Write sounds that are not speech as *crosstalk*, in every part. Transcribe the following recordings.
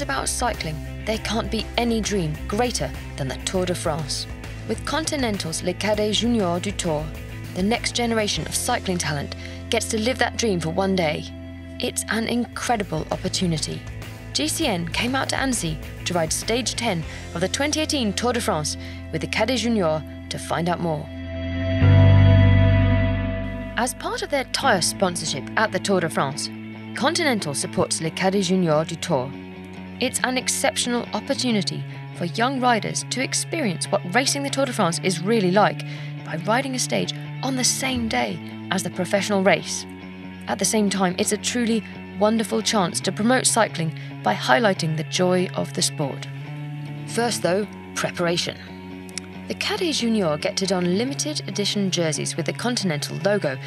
about cycling, there can't be any dream greater than the Tour de France. With Continental's Les Cadets Juniors du Tour, the next generation of cycling talent gets to live that dream for one day. It's an incredible opportunity. GCN came out to Annecy to ride stage 10 of the 2018 Tour de France with the Cadets Junior to find out more. As part of their tyre sponsorship at the Tour de France, Continental supports Le Cadets Junior du Tour. It's an exceptional opportunity for young riders to experience what racing the Tour de France is really like by riding a stage on the same day as the professional race. At the same time, it's a truly wonderful chance to promote cycling by highlighting the joy of the sport. First, though, preparation. The Cadets Junior get to don limited edition jerseys with the Continental logo,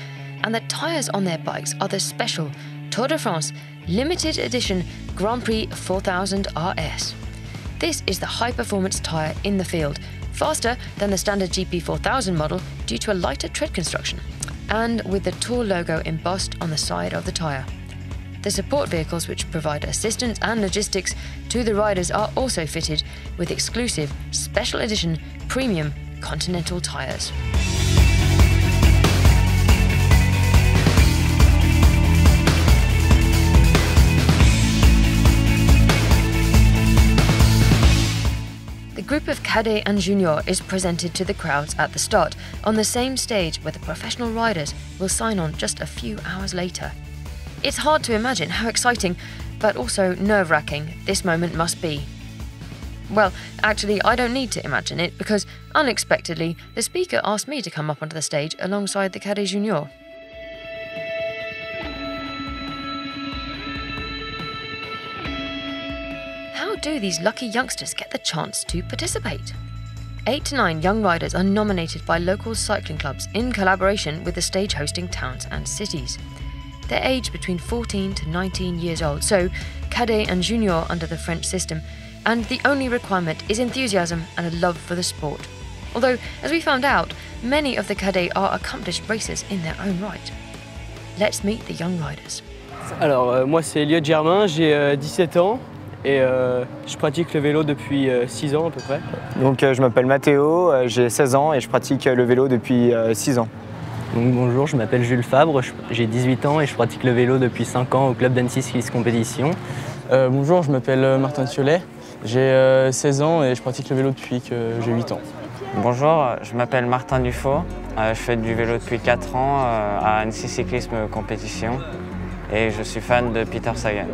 and the tyres on their bikes are the special Tour de France limited edition Grand Prix 4000 RS. This is the high performance tyre in the field, faster than the standard GP 4000 model due to a lighter tread construction, and with the Tour logo embossed on the side of the tyre. The support vehicles, which provide assistance and logistics to the riders, are also fitted with exclusive special edition premium Continental tyres. Group of Cadet and Junior is presented to the crowds at the start on the same stage where the professional riders will sign on just a few hours later. It's hard to imagine how exciting, but also nerve wracking, this moment must be. Well, actually, I don't need to imagine it because unexpectedly, the speaker asked me to come up onto the stage alongside the Cadet Junior. Do these lucky youngsters get the chance to participate? Eight to nine young riders are nominated by local cycling clubs in collaboration with the stage hosting towns and cities. They're aged between 14 to 19 years old, so cadet and junior under the French system, and the only requirement is enthusiasm and a love for the sport. Although, as we found out, many of the cadets are accomplished racers in their own right. Let's meet the young riders. Alors, euh, moi c'est Elliot Germain, j'ai euh, 17 ans et euh, je pratique le vélo depuis 6 ans à peu près. Donc euh, je m'appelle Mathéo, euh, j'ai 16 ans et je pratique euh, le vélo depuis 6 ans. Donc, bonjour, je m'appelle Jules Fabre, j'ai 18 ans et je pratique le vélo depuis 5 ans au club d'Annecy Cycliste Compétition. Euh, bonjour, je m'appelle euh, Martin Thiolet, j'ai euh, 16 ans et je pratique le vélo depuis que j'ai 8 ans. Bonjour, je m'appelle Martin Dufaux. Euh, je fais du vélo depuis 4 ans euh, à Annecy Cyclisme Compétition et je suis fan de Peter Sagan.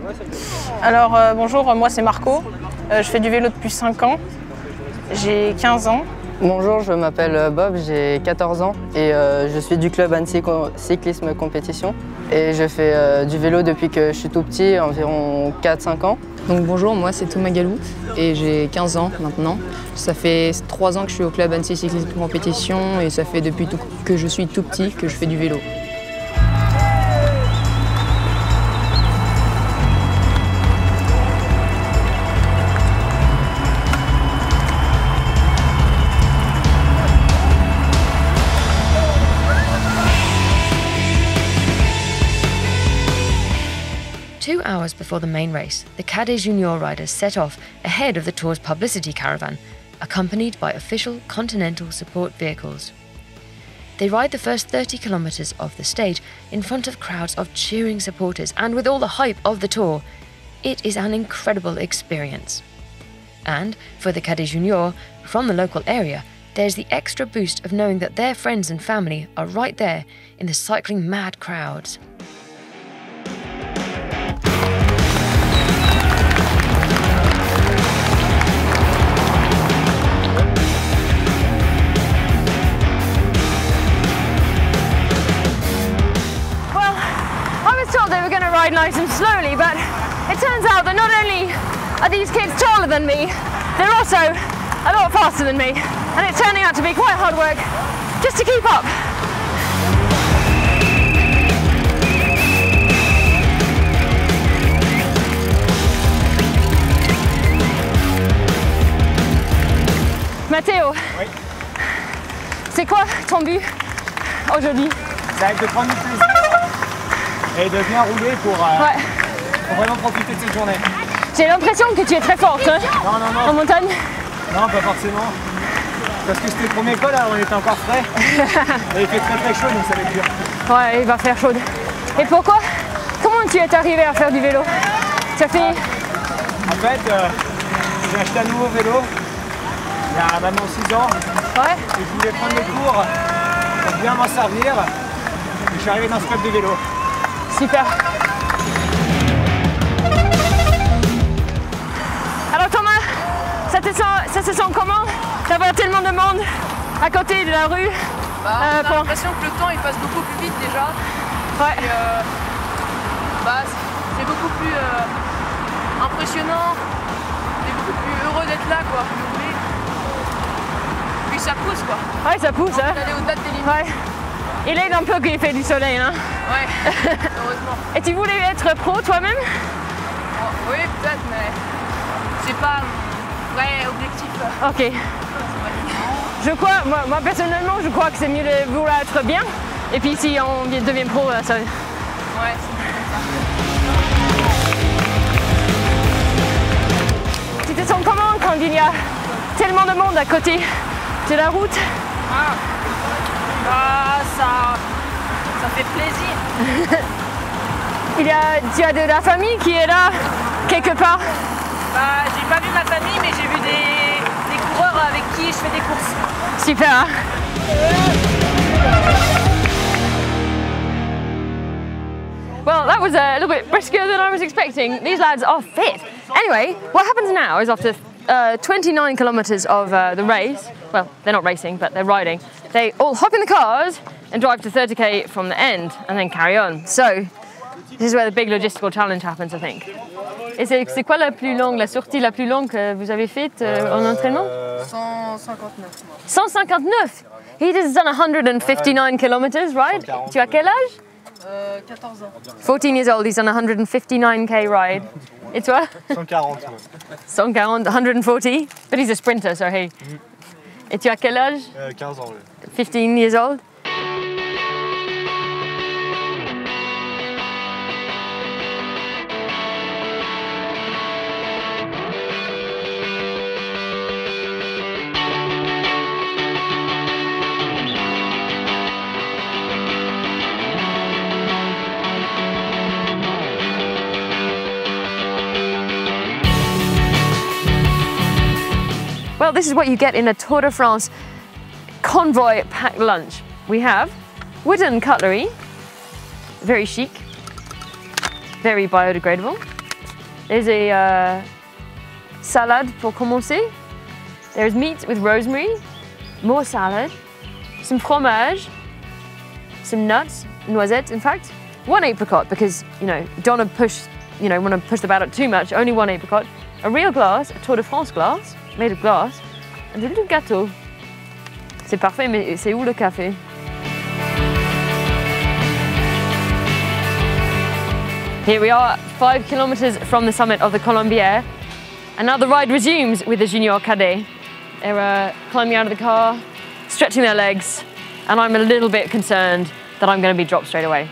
Alors euh, bonjour, moi c'est Marco, Euh, je fais du vélo depuis 5 ans, j'ai 15 ans. Bonjour, je m'appelle euh, Bob, j'ai 14 ans et euh, je suis du club Annecy Cyclisme Compétition. Et je fais euh, du vélo depuis que je suis tout petit, environ 4-5 ans. Donc bonjour, moi c'est Thomas Galou et j'ai 15 ans maintenant. Ça fait 3 ans que je suis au club Annecy Cyclisme Compétition et ça fait depuis tout- que je suis tout petit que je fais du vélo. Hours before the main race, the Cadet Junior riders set off ahead of the tour's publicity caravan, accompanied by official Continental support vehicles. They ride the first 30 kilometres of the stage in front of crowds of cheering supporters and with all the hype of the tour. It is an incredible experience. And for the Cadet Junior from the local area, there's the extra boost of knowing that their friends and family are right there in the cycling mad crowds. Are these kids taller than me, they're also a lot faster than me. And it's turning out to be quite hard work just to keep up. Mathéo, c'est quoi ton but aujourd'hui Ça va être de prendre du plaisir et de bien rouler pour, euh, Ouais. pour vraiment profiter de cette journée. J'ai l'impression que tu es très forte hein, Non, non, non. en montagne. Non, pas forcément. Parce que c'était le premier col, là, on était encore frais. Et *laughs* il fait très très chaud, donc ça va être dur. Ouais, il va faire chaud. Et pourquoi Comment tu es arrivé à faire du vélo? Ça fait... En fait, euh, j'ai acheté un nouveau vélo il y a maintenant 6 ans. Ouais Et je voulais prendre des cours pour bien m'en servir. Et je suis arrivé dans ce club de vélo. Super. Ça, te sent, ça se sent comment d'avoir tellement de monde à côté de la rue Bah, Euh, a pendant- l'impression que le temps il passe beaucoup plus vite déjà. Ouais. Et, euh, bah, c'est- beaucoup plus euh, impressionnant. C'est beaucoup plus heureux d'être là quoi. Puis ça pousse quoi. Ouais, ça pousse. Hein. Au-delà des limites. Ouais. Il aide un peu qu'il fait du soleil. Hein. Ouais, *laughs* heureusement. Et tu voulais être pro toi-même? Oh, oui, peut-être, mais c'est pas vrai objectif. Ok. Je crois, moi, moi, personnellement, je crois que c'est mieux de vouloir être bien. Et puis si on devient pro, ça, Ouais, c'est Tu te sens comment quand il y a tellement de monde à côté de la route Ah, ça, ça fait plaisir. *laughs* il y a, Tu as de la famille qui est là, quelque part Bah, j'ai pas vu ma famille, mais j'ai vu des, des coureurs avec qui je fais des courses. Super Well, that was a little bit brisker than I was expecting. These lads are fit. Anyway, what happens now is after uh, 29 kilometres of uh, the race, well, they're not racing, but they're riding, they all hop in the cars and drive to 30k from the end and then carry on. So, this is where the big logistical challenge happens, I think. Et c'est c'est quoi la plus longue, la sortie la plus longue que vous avez faite euh, en entraînement 159. 159 He has done 159 kilometers, right? Tu as quel âge Euh, 14 ans. 14 years old, he's done a 159k ride. Et toi 140. 140, 140 But he's a sprinter, so hey. Et tu as quel âge 15 ans. 15 years old Well, this is what you get in a Tour de France convoy packed lunch. We have wooden cutlery, very chic, very biodegradable. There's a uh, salad pour commencer. There's meat with rosemary, more salad, some fromage, some nuts, noisettes, in fact, one apricot because you know don't want to push, you know, want to push the batter too much. Only one apricot, a real glass, a Tour de France glass made of glass, and a little gâteau. C'est parfait, mais c'est où le café? Here we are, five kilometers from the summit of the Colombière. and now the ride resumes with the Junior Cadet. They're uh, climbing out of the car, stretching their legs, and I'm a little bit concerned that I'm going to be dropped straight away.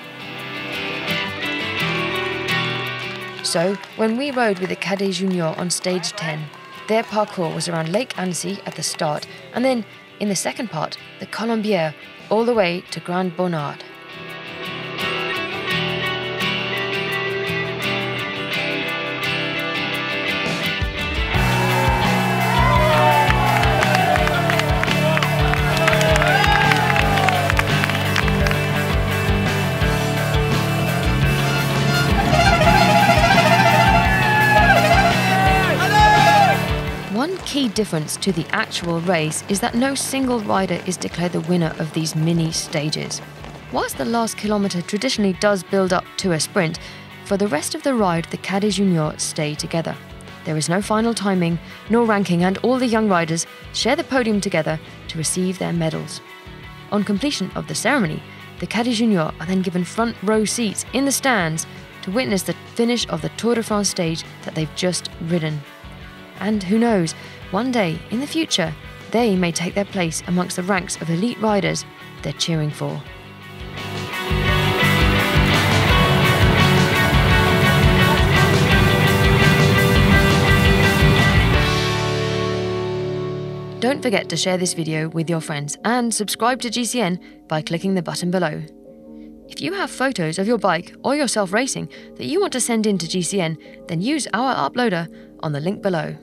So, when we rode with the Cadet Junior on stage 10, their parcours was around Lake Annecy at the start, and then, in the second part, the Colombière, all the way to Grand Bornand. Key difference to the actual race is that no single rider is declared the winner of these mini stages. Whilst the last kilometre traditionally does build up to a sprint, for the rest of the ride the Cadet Junior stay together. There is no final timing, nor ranking, and all the young riders share the podium together to receive their medals. On completion of the ceremony, the Cadet Junior are then given front row seats in the stands to witness the finish of the Tour de France stage that they've just ridden. And who knows, one day, in the future, they may take their place amongst the ranks of elite riders they're cheering for. Don't forget to share this video with your friends and subscribe to GCN by clicking the button below. If you have photos of your bike or yourself racing that you want to send in to GCN, then use our uploader on the link below.